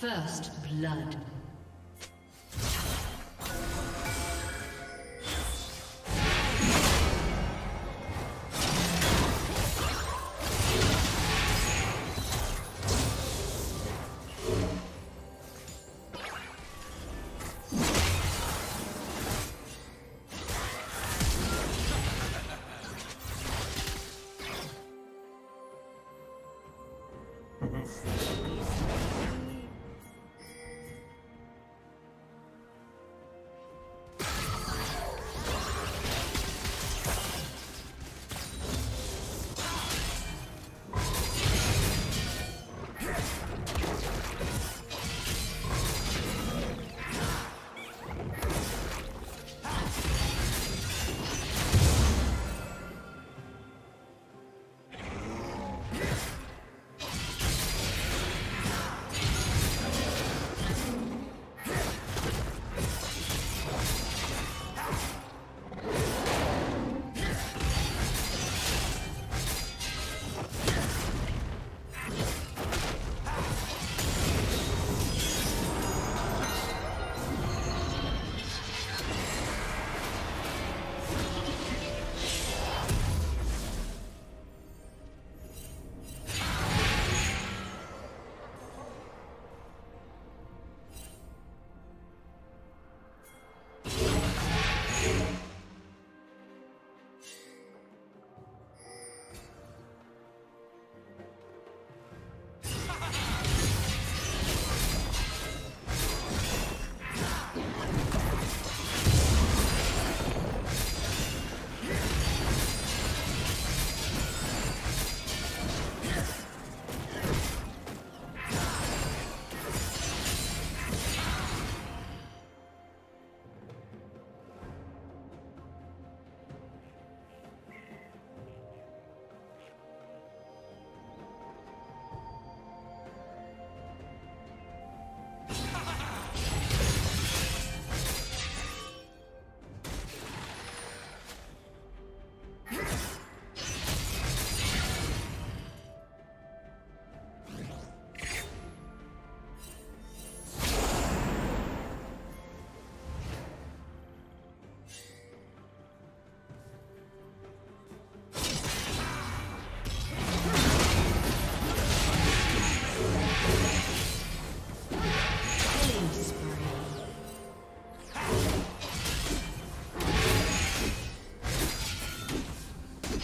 First blood.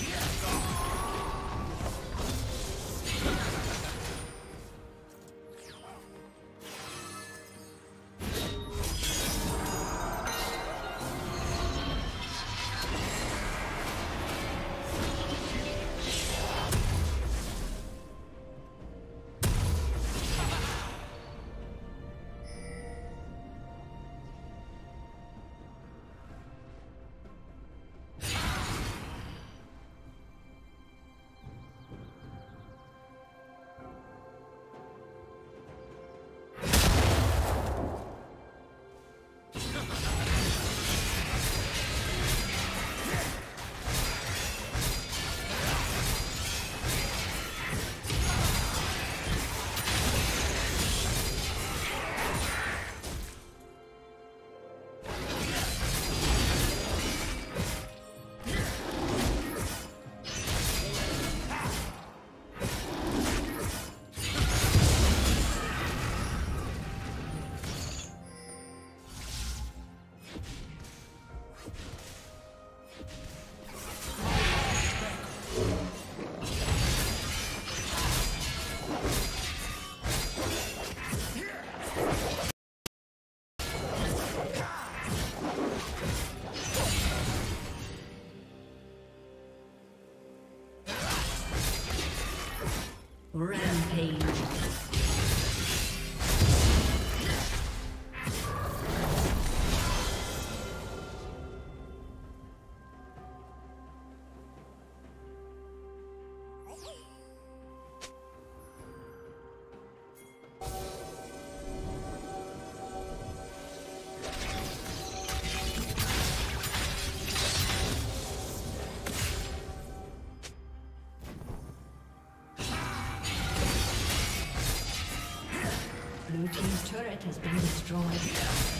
Yeah, has been destroyed.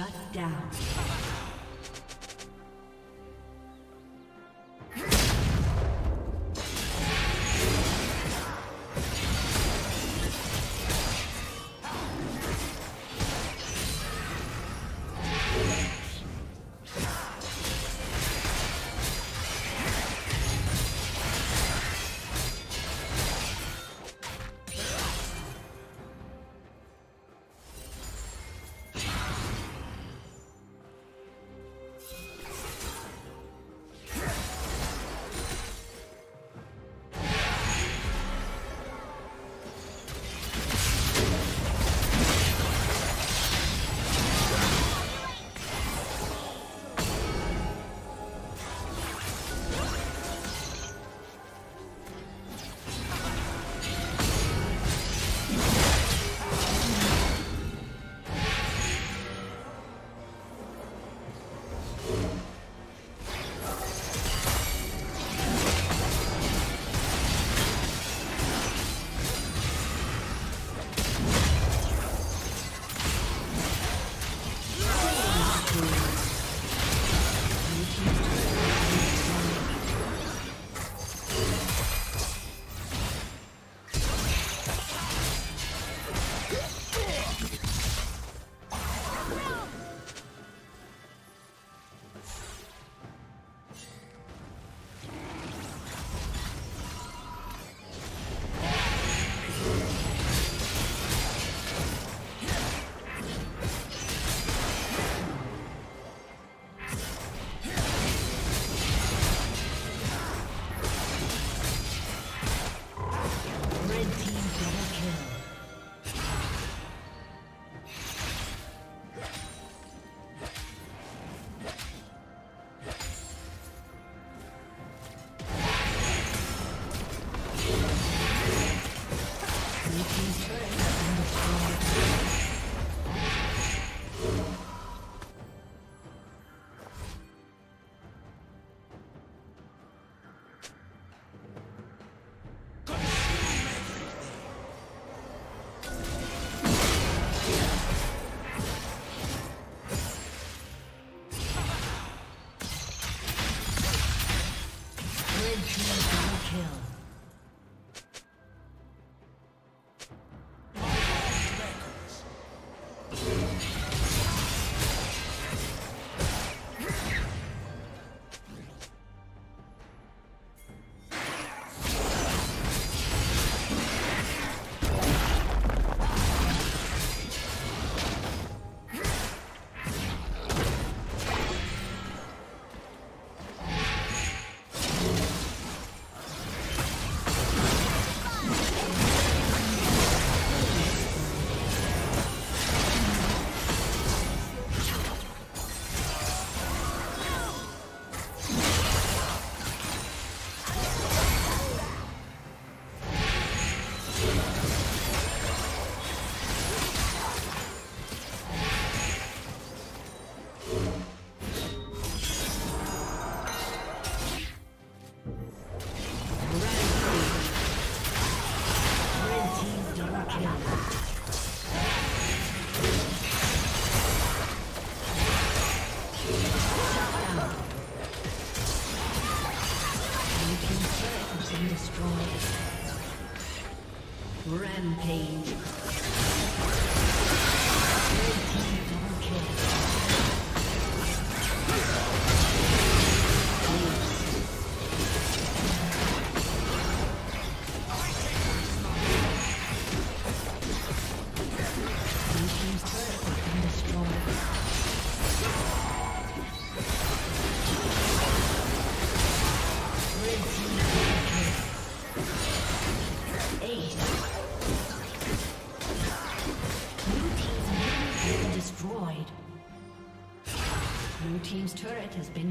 Shut down.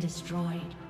Destroyed.